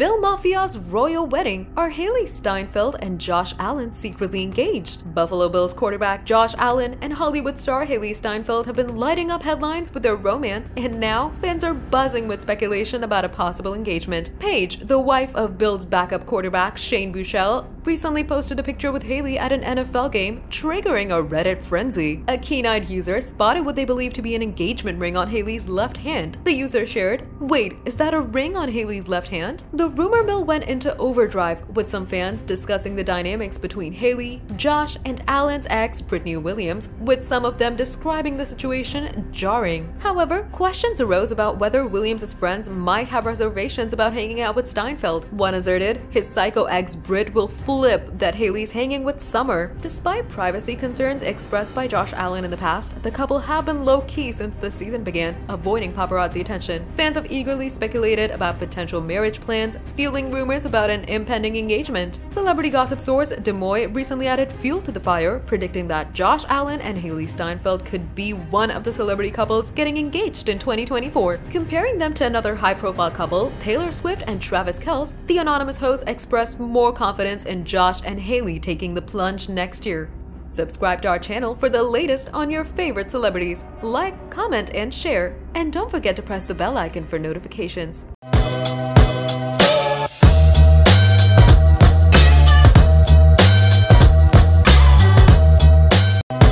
Bill Mafia's royal wedding. Are Hailee Steinfeld and Josh Allen secretly engaged? Buffalo Bills quarterback Josh Allen and Hollywood star Hailee Steinfeld have been lighting up headlines with their romance, and now fans are buzzing with speculation about a possible engagement. Paige, the wife of Bills backup quarterback Shane Buechele, recently posted a picture with Hailee at an NFL game, triggering a Reddit frenzy. A keen-eyed user spotted what they believe to be an engagement ring on Hailee's left hand. The user shared, Wait, is that a ring on Hailee's left hand? The rumor mill went into overdrive, with some fans discussing the dynamics between Hailee, Josh, and Allen's ex, Brittany Williams, with some of them describing the situation jarring. However, questions arose about whether Williams' friends might have reservations about hanging out with Steinfeld. One asserted, his psycho ex Brit will flip that Hailee's hanging with Summer. Despite privacy concerns expressed by Josh Allen in the past, the couple have been low-key since the season began, avoiding paparazzi attention. Fans eagerly speculated about potential marriage plans, fueling rumors about an impending engagement. Celebrity gossip source DeuxMoi recently added fuel to the fire, predicting that Josh Allen and Hailee Steinfeld could be one of the celebrity couples getting engaged in 2024. Comparing them to another high-profile couple, Taylor Swift and Travis Kelce, the anonymous host expressed more confidence in Josh and Hailee taking the plunge next year. Subscribe to our channel for the latest on your favorite celebrities. Like, comment, and share. And don't forget to press the bell icon for notifications.